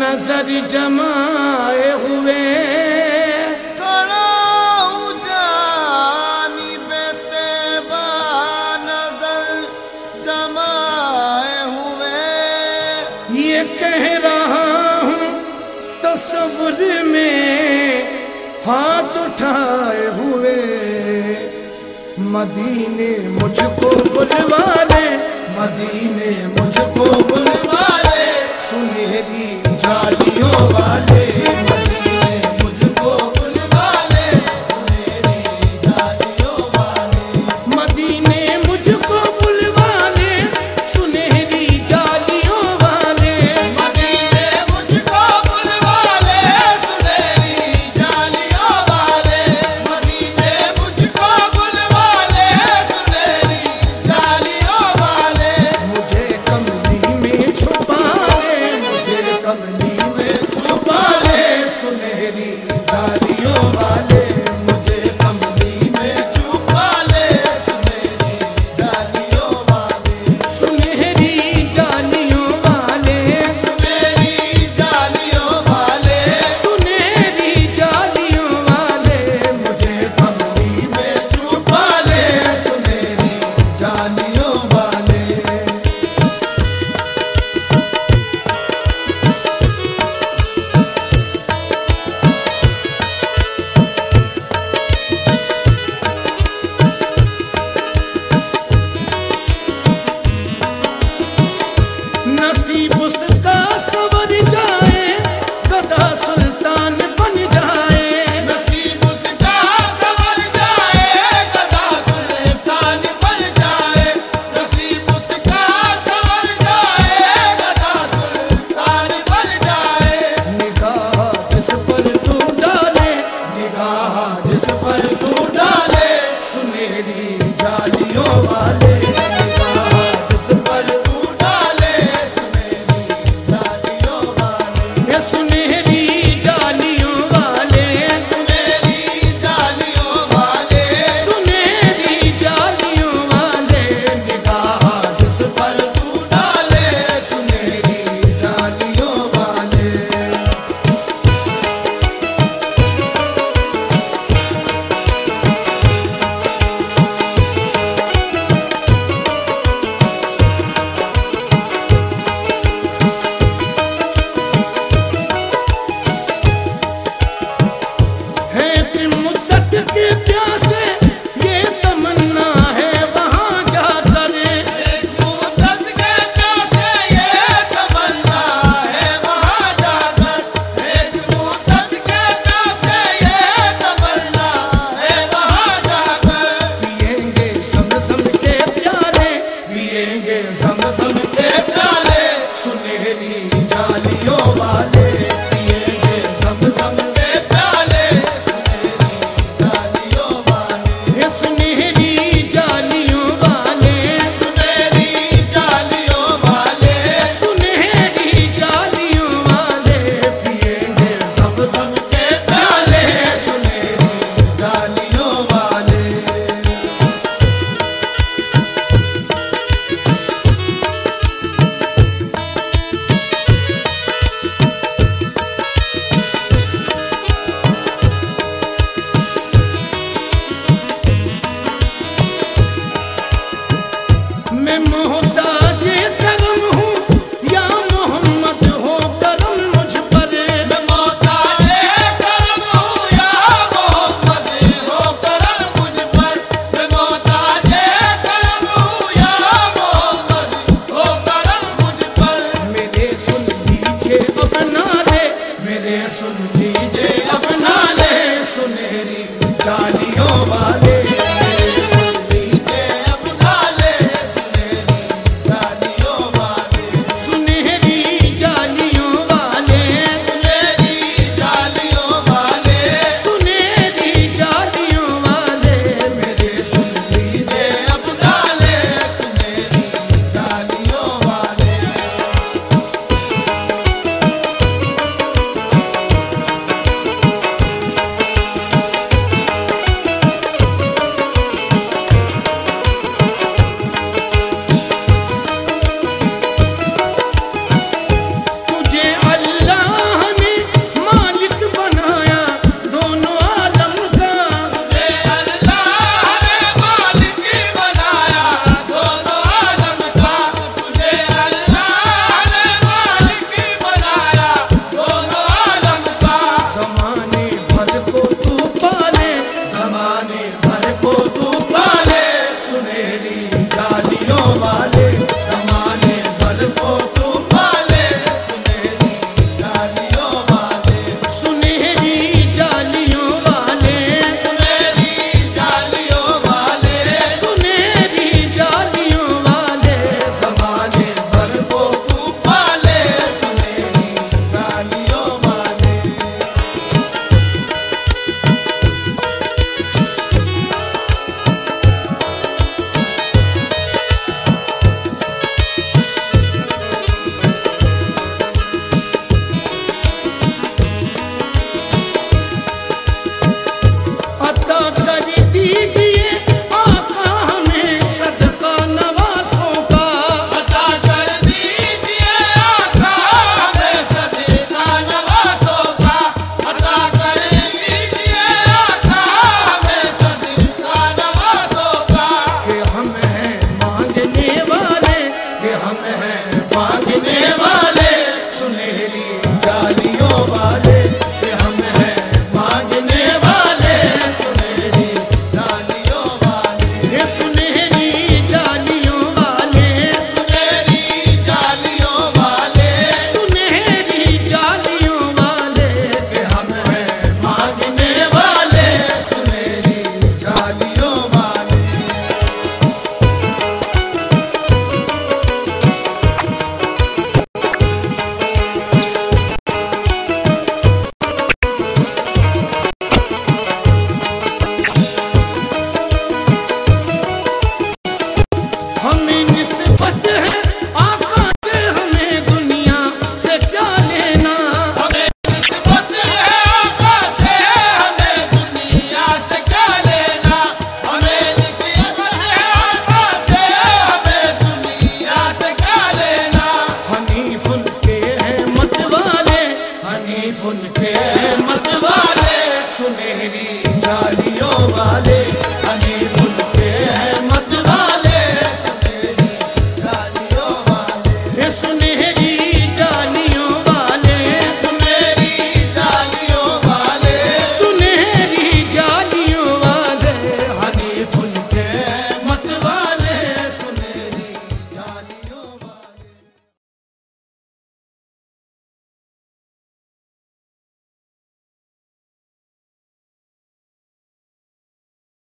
नज़र जमाए हुए। जानी बेतेबा नज़र जमाए हुए। ये कह रहा हूँ तस्वुर में हाथ उठाए हुए। मदीने मुझको बुलवा ले मदीने मुझको बुलवा सुनहरी जालियों वाले